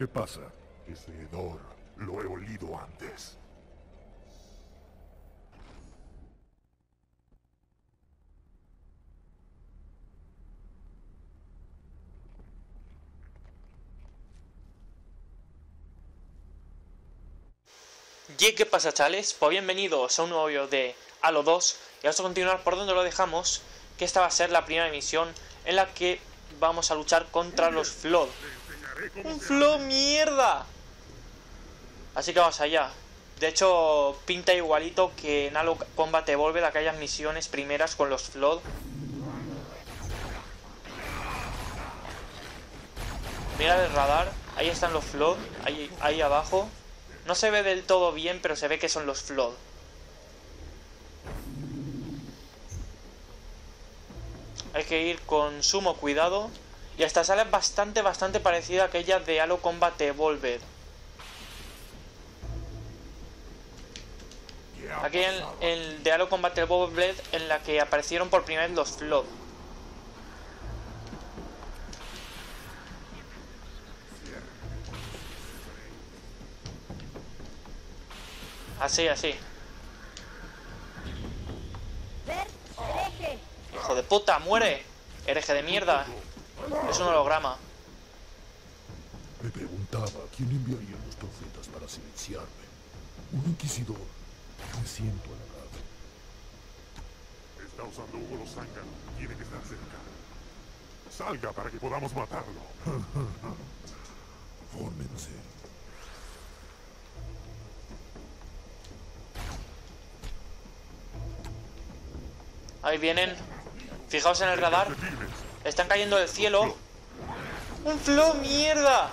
¿Qué pasa? Ese hedor lo he olido antes. ¿Y qué pasa, chales? Pues bienvenidos a un nuevo vídeo de Halo 2 y vamos a continuar por donde lo dejamos, que esta va a ser la primera misión en la que vamos a luchar contra los Flood. ¡Un Flood mierda! Así que vamos allá. De hecho, pinta igualito que en Halo Combat Evolved aquellas misiones primeras con los Flood. Mira el radar, ahí están los Flood, ahí, ahí abajo. No se ve del todo bien, pero se ve que son los Flood. Hay que ir con sumo cuidado. Y esta sala es bastante, bastante parecida a aquella de Halo Combat Evolved. Aquí en el de Halo Combat Evolved en la que aparecieron por primera vez los Flood. Así, así. Hijo de puta, muere. Hereje de mierda. Es un holograma. Me preguntaba quién enviaría los profetas para silenciarme. Un inquisidor. Me siento halagado. Está usando Hugo los. Tiene que estar cerca. Salga para que podamos matarlo. Fórmense. Ahí vienen. Fijaos en el radar. Están cayendo del cielo. ¡Un flow, mierda!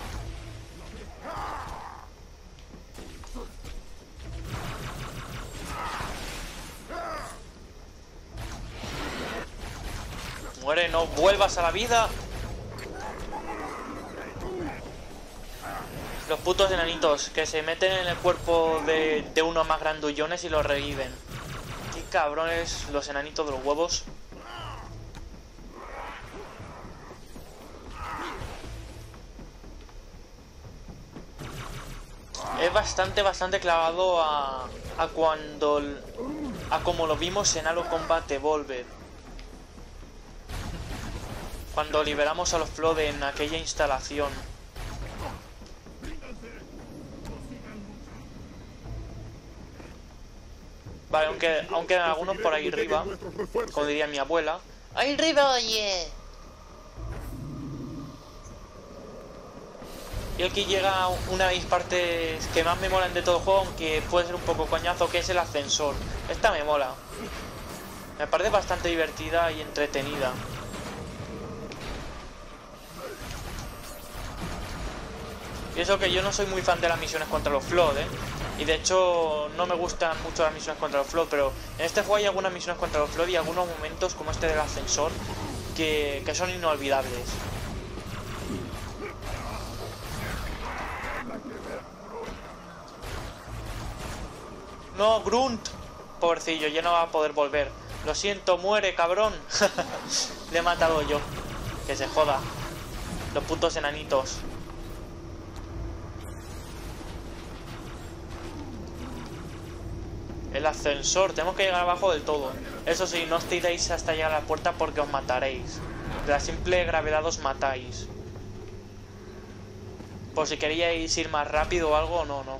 Muere, no vuelvas a la vida. Los putos enanitos que se meten en el cuerpo de, de unos más grandullones y los reviven. Qué cabrones los enanitos de los huevos. Bastante, bastante clavado a, a cuando... A como lo vimos en Halo Combat Evolved. Cuando liberamos a los Flood en aquella instalación. Vale, aunque, aunque algunos por ahí arriba, como diría mi abuela. ¡Ahí arriba, oye! Y aquí llega una de mis partes que más me molan de todo el juego, aunque puede ser un poco coñazo, que es el ascensor. Esta me mola. Me parece bastante divertida y entretenida. Y eso que yo no soy muy fan de las misiones contra los Flood, ¿eh? Y de hecho no me gustan mucho las misiones contra los Flood, pero en este juego hay algunas misiones contra los Flood y algunos momentos como este del ascensor que, que son inolvidables. No, Grunt. Pobrecillo, ya no va a poder volver. Lo siento, muere, cabrón. Le he matado yo. Que se joda. Los putos enanitos. El ascensor, tenemos que llegar abajo del todo. Eso sí, no os tiréis hasta llegar a la puerta porque os mataréis. De la simple gravedad os matáis. Por si queríais ir más rápido o algo, no, no.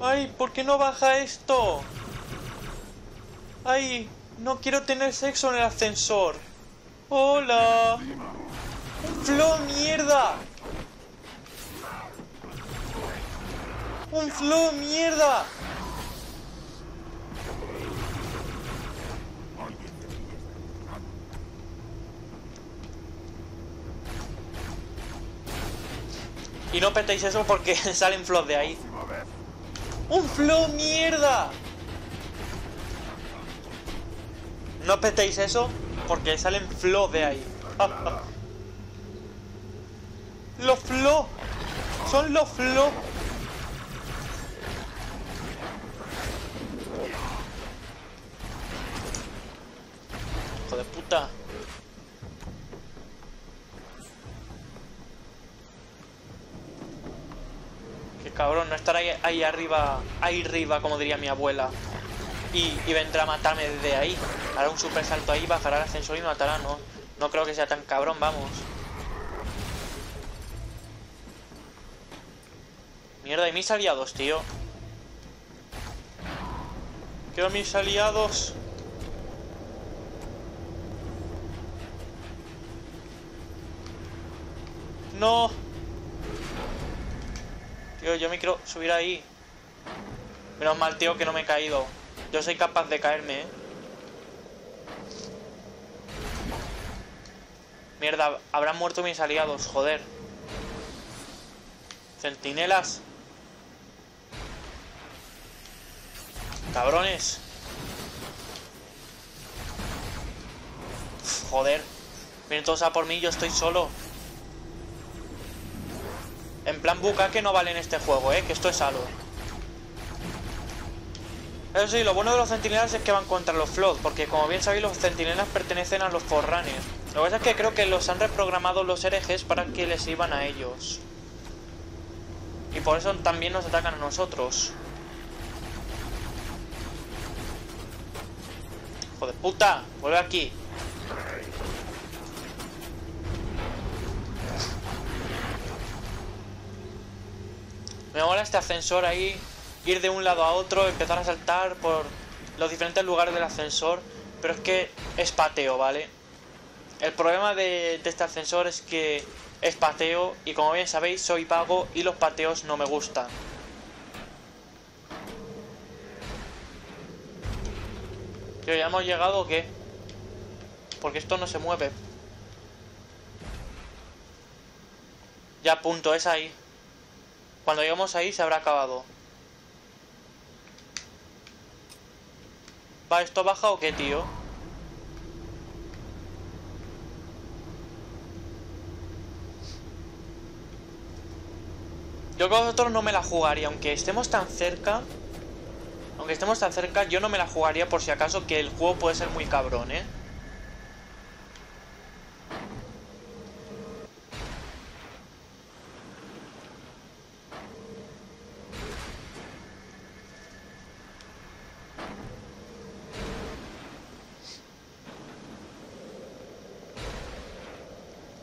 ¡Ay! ¿Por qué no baja esto? ¡Ay! No quiero tener sexo en el ascensor. ¡Hola! ¡Un flow mierda! ¡Un flow mierda! Y no petéis eso porque salen flows de ahí. ¡Un flow mierda! No petéis eso porque salen flow de ahí. Son los Flo. Hijo de puta. Cabrón, no estar ahí, arriba, ahí arriba, como diría mi abuela. Y, vendrá a matarme desde ahí. Hará un super salto ahí, bajará el ascensor y matará, no. No creo que sea tan cabrón, vamos. Mierda, y mis aliados, tío. Quiero mis aliados. No. Yo me quiero subir ahí. Menos mal, tío, que no me he caído. Yo soy capaz de caerme, ¿eh? Mierda, habrán muerto mis aliados, joder. Centinelas. Cabrones. Joder. Vienen todos a por mí, yo estoy solo. En plan buca que no vale en este juego, eh, que esto es algo. Eso sí, lo bueno de los centinelas es que van contra los flood, porque como bien sabéis los centinelas pertenecen a los forrunners. Lo que pasa es que creo que los han reprogramado los herejes para que les sirvan a ellos. Y por eso también nos atacan a nosotros. ¡Joder puta! ¡Vuelve aquí! Me mola este ascensor ahí, ir de un lado a otro, empezar a saltar por los diferentes lugares del ascensor, pero es que es pateo, ¿vale? El problema de, este ascensor es que es pateo y como bien sabéis soy pago y los pateos no me gustan. Tío, ¿ya hemos llegado o qué? Porque esto no se mueve. Ya punto, es ahí. Cuando lleguemos ahí se habrá acabado. ¿Va esto baja o qué, tío? Yo con vosotros no me la jugaría, aunque estemos tan cerca. Aunque estemos tan cerca, yo no me la jugaría por si acaso que el juego puede ser muy cabrón, ¿eh?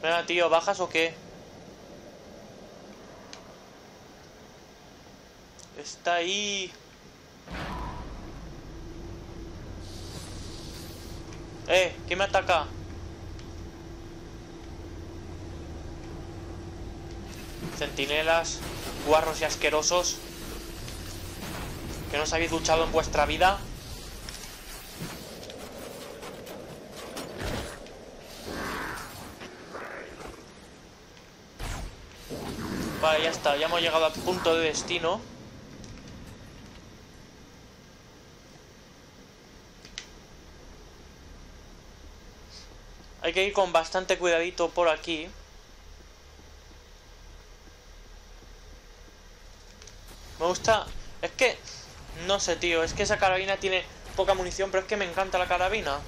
Venga, tío, ¿bajas o qué? Está ahí. Eh, ¿quién me ataca? Centinelas, guarros y asquerosos. Que no os habéis duchado en vuestra vida. Ya está, ya hemos llegado al punto de destino. Hay que ir con bastante cuidadito por aquí. Me gusta... Es que... No sé, tío. Es que esa carabina tiene poca munición, pero es que me encanta la carabina.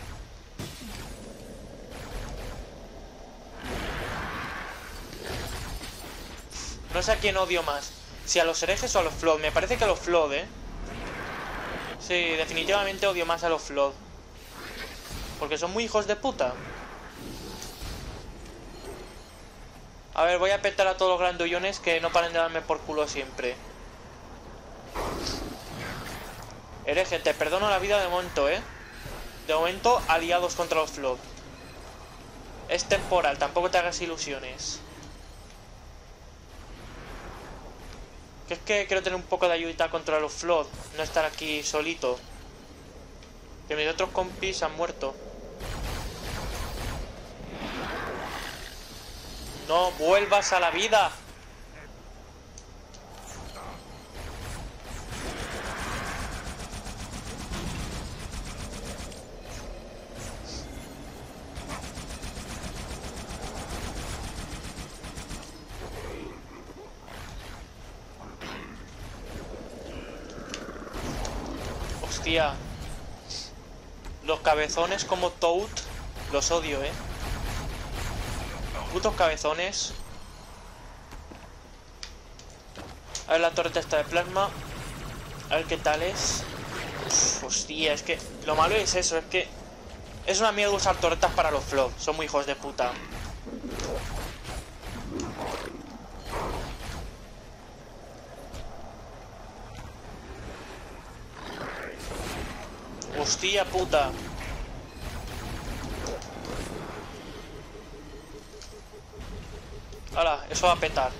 No sé a quién odio más. Si a los herejes o a los Flood. Me parece que a los Flood, ¿eh? Sí, definitivamente odio más a los Flood. Porque son muy hijos de puta. A ver, voy a petar a todos los grandullones que no paren de darme por culo siempre. Hereje, te perdono la vida de momento, ¿eh? De momento, aliados contra los Flood. Es temporal, tampoco te hagas ilusiones. Que es que quiero tener un poco de ayuda contra los Flood, no estar aquí solito. Que mis otros compis han muerto. No vuelvas a la vida. Hostia. Los cabezones como Toad, los odio, eh. Putos cabezones. A ver la torreta esta de plasma. A ver qué tal es. Hostia, es que lo malo es eso, es que es una mierda usar torretas para los flops. Son muy hijos de puta. Hostia puta. Hala, eso va a petar.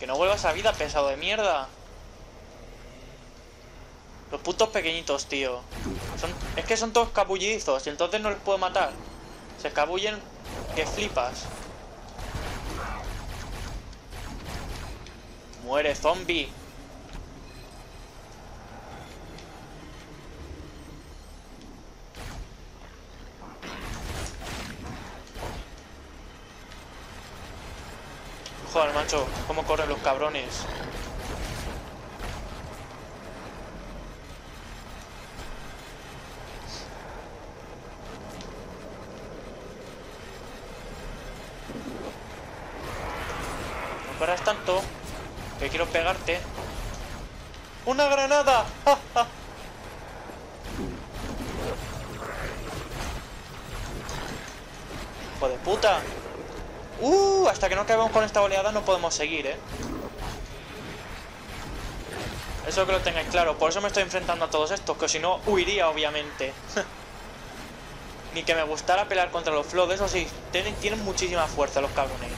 Que no vuelvas a vida, pesado de mierda. Los putos pequeñitos, tío. Es que son todos cabullizos y entonces no les puedo matar. Se escabullen que flipas. Muere, zombie. Joder, macho, cómo corren los cabrones. No corras tanto, que quiero pegarte. ¡Una granada! ¡Ja, ja! ¡Hijo de puta! ¡Uh! Hasta que no acabemos con esta oleada no podemos seguir, ¿eh? Eso que lo tengáis claro. Por eso me estoy enfrentando a todos estos. Que si no, huiría, obviamente. Ni que me gustara pelear contra los flood. Eso sí, tienen muchísima fuerza los cabrones.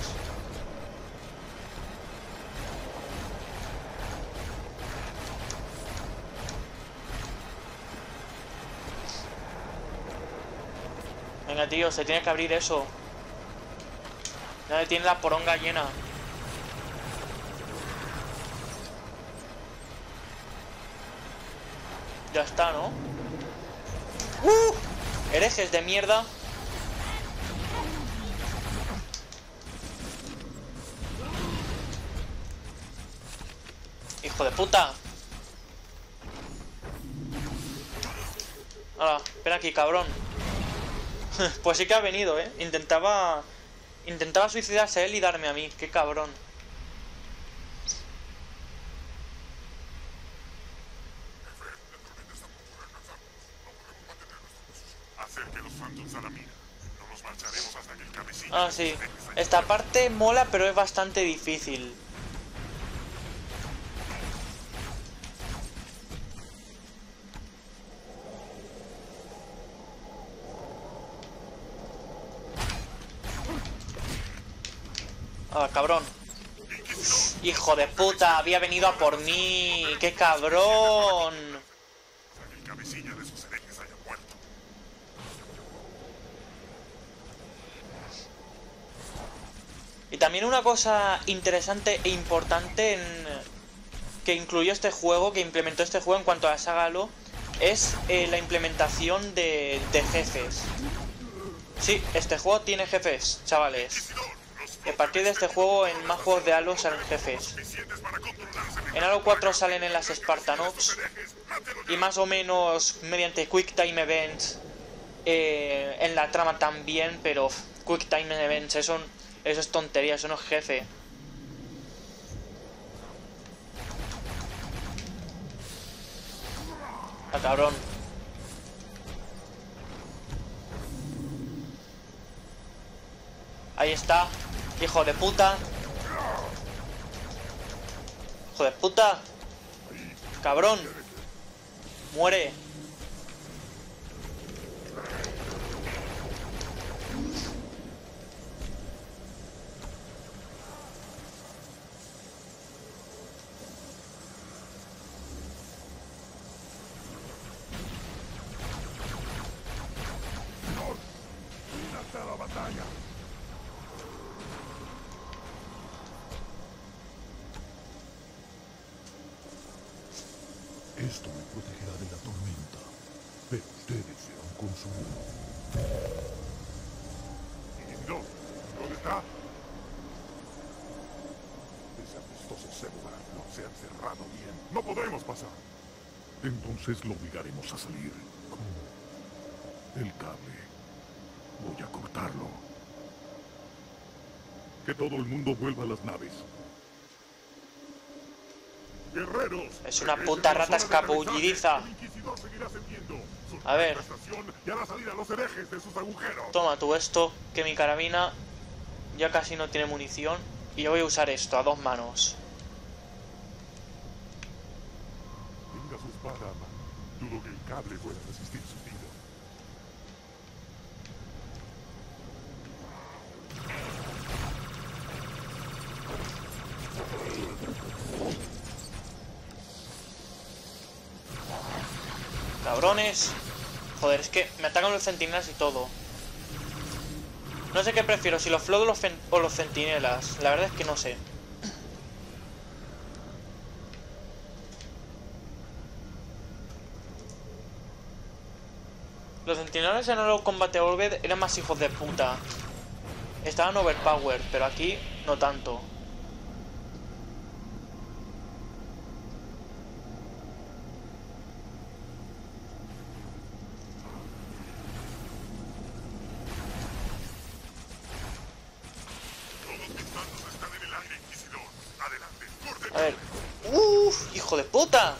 Venga, tío, se tiene que abrir eso. Nadie tiene la poronga llena. Ya está, ¿no? ¡Uh! Herejes de mierda. Hijo de puta. Ahora, espera aquí, cabrón. pues sí que ha venido, ¿eh? Intentaba... Intentaba suicidarse él y darme a mí. Qué cabrón. Ah, sí. Esta parte mola, pero es bastante difícil. De puta, había venido a por mí. ¡Qué cabrón! Y también una cosa interesante e importante en- que incluyó este juego, que implementó este juego en cuanto a la saga es eh, la implementación de, de jefes. Sí, este juego tiene jefes, chavales. A partir de este juego, en más juegos de Halo salen jefes. En Halo 4 salen en las Spartanox y más o menos mediante Quick Time Events eh, en la trama también, pero Quick Time Events, eso, eso es tontería, eso no es jefe. Ah, cabrón. Ahí está, hijo de puta. Hijo de puta. Cabrón. Muere. Esto me protegerá de la tormenta, pero ustedes serán consumidos. ¡No! ¿Dónde está? Ese apestoso Sebora no se ha cerrado bien. ¡No podemos pasar! Entonces lo obligaremos a salir. ¿Cómo? El cable. Voy a cortarlo. Que todo el mundo vuelva a las naves. Guerreros. Es una puta rata escapullidiza. A ver. sus. Toma tú esto, que mi carabina ya casi no tiene munición. Y yo voy a usar esto a dos manos. Tenga su espada a mano. Dudo que el cable pueda resistir su tiro. Joder, es que me atacan los centinelas y todo. No sé qué prefiero, si los flood o los, centinelas. La verdad es que no sé. Los centinelas en el combate Volved eran más hijos de puta. Estaban overpower, pero aquí no tanto. Todos mis mandos están en el aire, Inquisidor. Adelante, corten. A ver. ¡Uf! ¡Hijo de puta!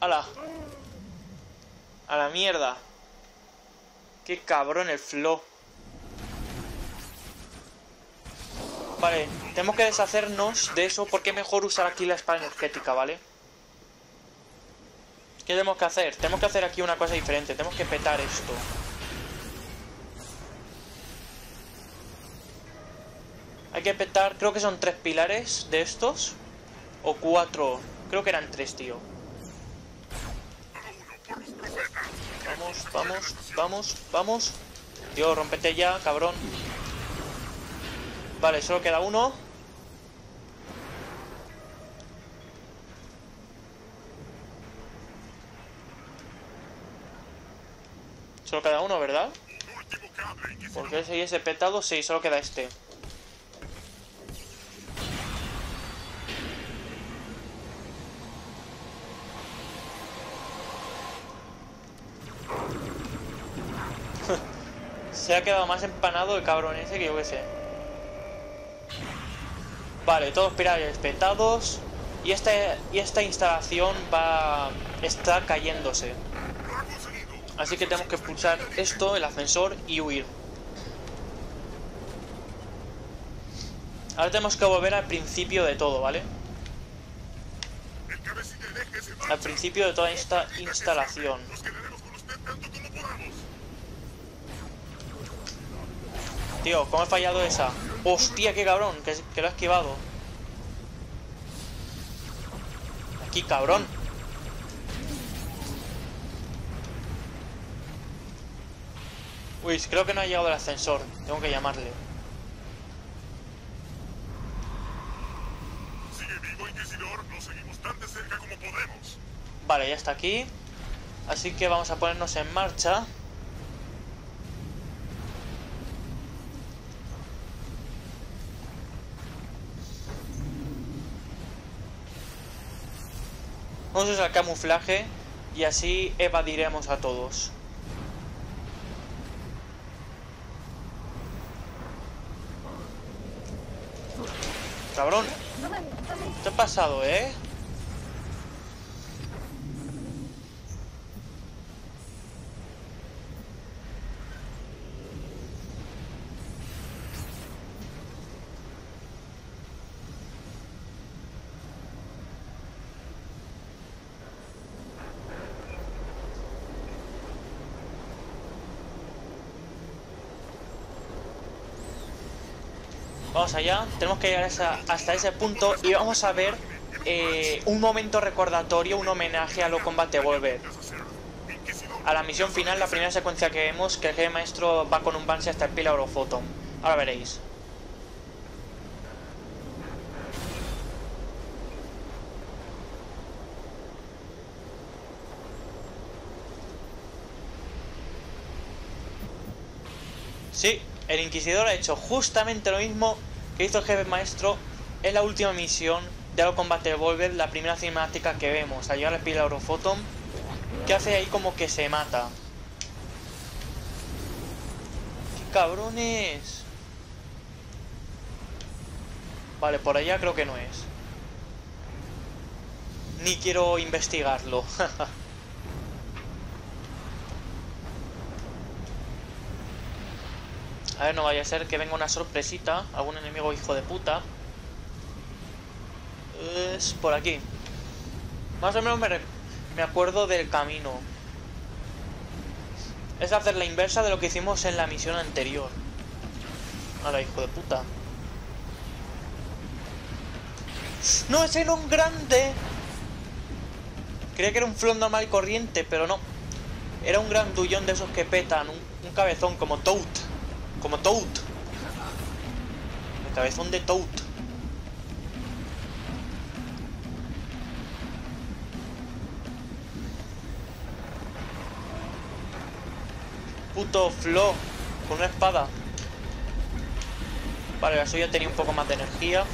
¡Hala! A la mierda. Qué cabrón el flow. Vale, tenemos que deshacernos de eso porque es mejor usar aquí la espada energética, ¿vale? ¿Qué tenemos que hacer? Tenemos que hacer aquí una cosa diferente. Tenemos que petar esto. Hay que petar, creo que son tres pilares de estos. O cuatro. Creo que eran tres, tío. Vamos, vamos, vamos, vamos. Tío, rompete ya, cabrón. Vale, solo queda uno. Solo queda uno, ¿verdad? Porque ese ese petado, sí, solo queda este. Quedado más empanado el cabrón ese que yo que sé. Vale, todos pilares petados. Y esta, y esta instalación va... está cayéndose. Así que tenemos que pulsar esto, el ascensor y huir. Ahora tenemos que volver al principio de todo, ¿vale? Al principio de toda esta instalación. Nos quedaremos con usted tanto como podamos. Tío, ¿cómo he fallado esa? Hostia, qué cabrón, que, que lo he esquivado. Aquí, cabrón. Uy, creo que no ha llegado el ascensor. Tengo que llamarle. Sigue vivo, Inquisidor. Lo seguimos tan de cerca como podemos. Vale, ya está aquí. Así que vamos a ponernos en marcha. Vamos a usar camuflaje y así evadiremos a todos. Cabrón. ¿Qué ha pasado, eh? Vamos allá, tenemos que llegar hasta ese punto y vamos a ver eh, un momento recordatorio, un homenaje a lo combate Volver. A la misión final, la primera secuencia que vemos, que el jefe maestro va con un Banshee hasta el Pillar of Photon. Ahora veréis. Sí, el Inquisidor ha hecho justamente lo mismo que hizo el jefe maestro es la última misión de Halo Combat Evolved, la primera cinemática que vemos. Al llegar al Pilar Photon, que hace ahí como que se mata. ¡Qué cabrones! Vale, por allá creo que no es. Ni quiero investigarlo. A ver, no vaya a ser que venga una sorpresita. Algún enemigo hijo de puta. Es por aquí. Más o menos me, me acuerdo del camino. Es hacer la inversa de lo que hicimos en la misión anterior. Ahora, hijo de puta. ¡No, es un grande! Creía que era un flon normal corriente, pero no. Era un gran dullón de esos que petan, un, un cabezón como Toad. Como Toad. El cabezón de Toad. Puto Flo. Con una espada. Vale, la suya tenía un poco más de energía.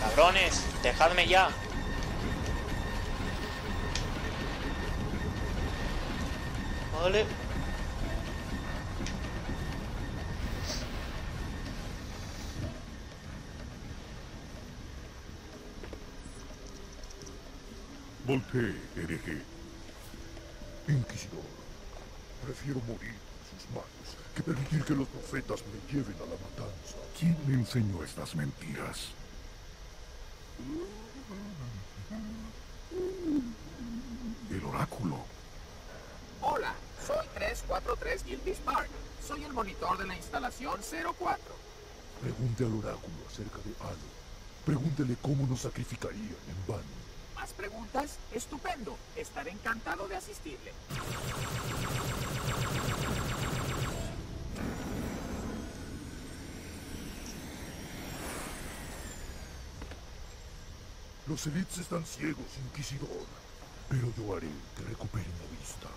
Cabrones, dejadme ya. Vale. Voltee, hereje. Inquisidor, prefiero morir en sus manos que permitir que los profetas me lleven a la matanza. ¿Quién me enseñó estas mentiras? El oráculo. Hola, soy 343 Gilby Spark. Soy el monitor de la instalación 04. Pregunte al oráculo acerca de Halo. Pregúntele cómo nos sacrificarían en vano. ¿Más preguntas? Estupendo. Estaré encantado de asistirle. Los elites están ciegos, Inquisidor. Pero yo haré que recuperen la vista.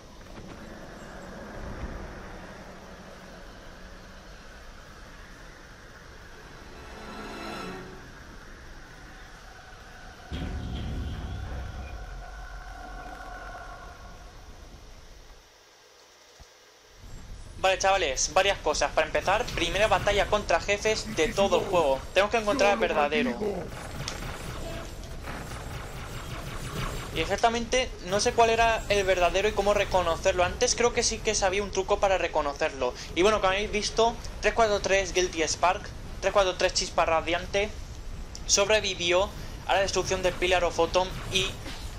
Vale, chavales, varias cosas. Para empezar, primera batalla contra jefes de todo el juego. Tenemos que encontrar al verdadero. Y exactamente no sé cuál era el verdadero y cómo reconocerlo. Antes creo que sí que sabía un truco para reconocerlo. Y bueno, como habéis visto, 343 Guilty Spark, 343 Chispa Radiante, sobrevivió a la destrucción del Pillar of Photon y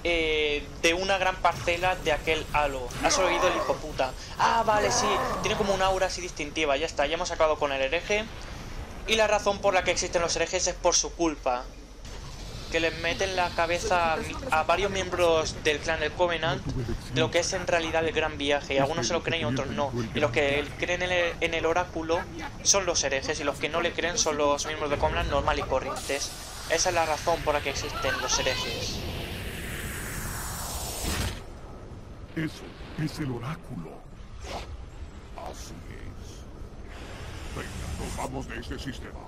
eh, de una gran parcela de aquel halo. Ha sobrevivido el hijo puta. Ah, vale, sí, tiene como una aura así distintiva. Ya está, ya hemos acabado con el hereje. Y la razón por la que existen los herejes es por su culpa que le meten la cabeza a, varios miembros del clan del Covenant de lo que es en realidad el gran viaje. Y algunos se lo creen y otros no. Y los que creen en el, en el oráculo son los herejes y los que no le creen son los miembros del Covenant normal y corrientes. Esa es la razón por la que existen los herejes. Eso es el oráculo. Así es. Venga, nos vamos de este sistema.